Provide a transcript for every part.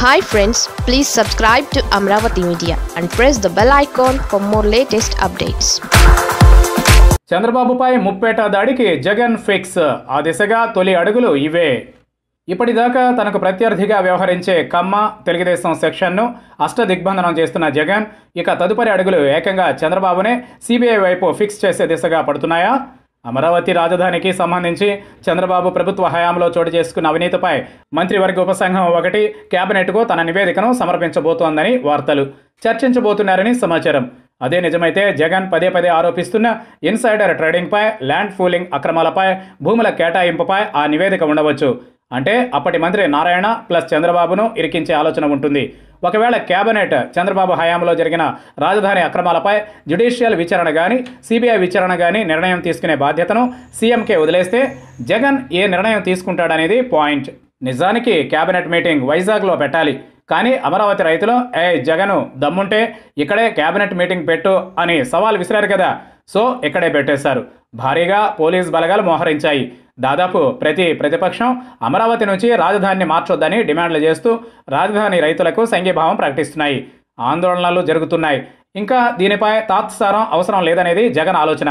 Hi friends please subscribe to Amaravati media and press the bell icon for more latest updates చంద్రబాబుపై ముప్పేట దాడికి Jagan fix. ఆ దిశగా తొలి అడుగులు ఇవే. ఇప్పటిదాకా తనకు ప్రత్యర్థిగా వ్యవహరించే కమ్మ తెలుగుదేశం సెక్షన్ను అష్టదిగ్బంధనం చేస్తున్న జగన్ ఇక తదుపరి అడుగులు ఏకంగా చంద్రబాబునే సిబిఐ వైపు ఫిక్స్ చేసే దిశగా పడుతున్నాయా? అమరావతి రాజధానికి సంబంధించి చంద్రబాబు ప్రభుత్వ హయాంలో చోటు చేసుకున్న అవినీతిపై మంత్రివర్గ ఉపసంఘం ఒకటి కేబినెట్కు తన నివేదికను సమర్పించబోతోందని వార్తలు చర్చించబోతున్నారని సమాచారం. అదే నిజమైతే జగన్ పదే పదే ఆరోపిస్తున్న ఇన్సైడర్ ట్రేడింగ్పై ల్యాండ్ ఫూలింగ్ అక్రమాలపై భూముల కేటాయింపుపై ఆ నివేదిక ఉండవచ్చు. అంటే అప్పటి మంత్రి నారాయణ ప్లస్ చంద్రబాబును ఇరికించే ఆలోచన ఉంటుంది. ఒకవేళ కేబినెట్ చంద్రబాబు హయాంలో జరిగిన రాజధాని అక్రమాలపై జ్యుడిషియల్ విచారణ కానీ సిబిఐ విచారణ కానీ నిర్ణయం తీసుకునే బాధ్యతను సీఎంకే వదిలేస్తే జగన్ ఏ నిర్ణయం తీసుకుంటాడనేది పాయింట్. నిజానికి కేబినెట్ మీటింగ్ వైజాగ్లో పెట్టాలి. కానీ అమరావతి రైతులు ఏ జగను దమ్ముంటే ఇక్కడే కేబినెట్ మీటింగ్ పెట్టు అని సవాల్ విసిరారు కదా. సో ఇక్కడే పెట్టేశారు. భారీగా పోలీస్ బలగాలు మోహరించాయి. దాదాపు ప్రతి ప్రతిపక్షం అమరావతి నుంచి రాజధానిని మార్చొద్దని డిమాండ్లు చేస్తూ రాజధాని రైతులకు సంఘీభావం ప్రకటిస్తున్నాయి. ఆందోళనలు జరుగుతున్నాయి. ఇంకా దీనిపై తాత్సారం అవసరం లేదనేది జగన్ ఆలోచన.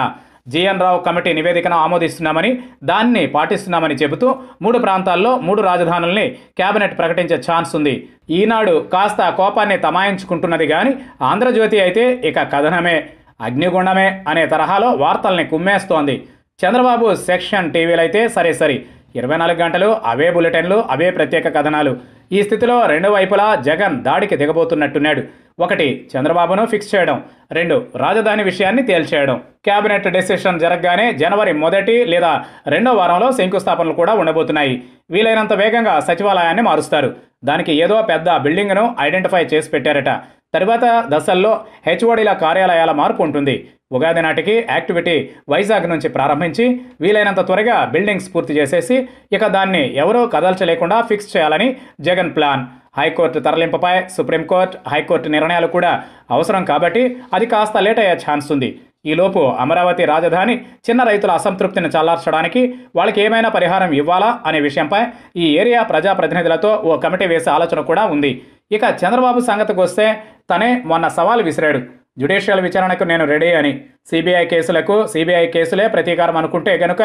జిఎన్ రావు కమిటీ నివేదికను ఆమోదిస్తున్నామని దాన్ని పాటిస్తున్నామని చెబుతూ మూడు ప్రాంతాల్లో మూడు రాజధానుల్ని కేబినెట్ ప్రకటించే ఛాన్స్ ఉంది. ఈనాడు కాస్త కోపాన్ని తమాయించుకుంటున్నది కానీ ఆంధ్రజ్యోతి అయితే ఇక కథనమే. అగ్నిగుండమే అనే తరహాలో వార్తల్ని కుమ్మేస్తోంది. చంద్రబాబు సెక్షన్ టీవీలు అయితే సరే సరి. ఇరవై నాలుగు గంటలు అవే బులెటిన్లు అవే ప్రత్యేక కథనాలు. ఈ స్థితిలో రెండు వైపులా జగన్ దాడికి దిగబోతున్నట్టున్నాడు. ఒకటి చంద్రబాబును ఫిక్స్ చేయడం. రెండు రాజధాని విషయాన్ని తేల్చేయడం. కేబినెట్ డెసిషన్ జరగగానే జనవరి మొదటి లేదా రెండో వారంలో శంకుస్థాపనలు కూడా ఉండబోతున్నాయి. వీలైనంత వేగంగా సచివాలయాన్ని మారుస్తారు. దానికి ఏదో పెద్ద బిల్డింగ్ను ఐడెంటిఫై చేసి పెట్టారట. తరువాత దశల్లో హెచ్ఓడిల కార్యాలయాల మార్పు ఉంటుంది. ఉగాది నాటికి యాక్టివిటీ వైజాగ్ నుంచి ప్రారంభించి వీలైనంత త్వరగా బిల్డింగ్స్ పూర్తి చేసేసి ఇక దాన్ని ఎవరూ కదల్చలేకుండా ఫిక్స్ చేయాలని జగన్ ప్లాన్. హైకోర్టు తరలింపుపై సుప్రీంకోర్టు హైకోర్టు నిర్ణయాలు కూడా అవసరం కాబట్టి అది కాస్త లేట్ అయ్యే ఛాన్స్ ఉంది. ఈలోపు అమరావతి రాజధాని చిన్న రైతుల అసంతృప్తిని చల్లార్చడానికి వాళ్ళకి ఏమైనా పరిహారం ఇవ్వాలా అనే విషయంపై ఈ ఏరియా ప్రజాప్రతినిధులతో ఓ కమిటీ వేసే ఆలోచన కూడా ఉంది. ఇక చంద్రబాబు సంగతికి వస్తే తనే మొన్న సవాల్ విసిరాడు. జ్యుడిషియల్ విచారణకు నేను రెడీ అని సిబిఐ కేసులకు సిబిఐ కేసులే ప్రతీకారం అనుకుంటే గనుక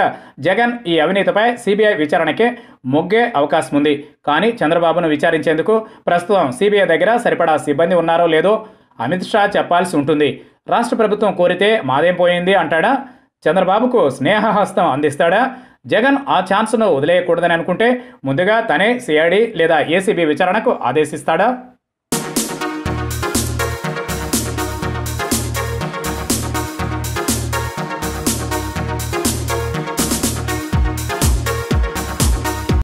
జగన్ ఈ అవినీతిపై సిబిఐ విచారణకే మొగ్గే అవకాశం ఉంది. కానీ చంద్రబాబును విచారించేందుకు ప్రస్తుతం సిబిఐ దగ్గర సరిపడా సిబ్బంది ఉన్నారో లేదో అమిత్ షా చెప్పాల్సి ఉంటుంది. రాష్ట్ర ప్రభుత్వం కోరితే మాదేం పోయింది అంటాడా? చంద్రబాబుకు స్నేహహస్తం అందిస్తాడా? జగన్ ఆ ఛాన్స్ను వదిలేయకూడదని అనుకుంటే ముందుగా తనే సిఐడి లేదా ఏసీబీ విచారణకు ఆదేశిస్తాడా?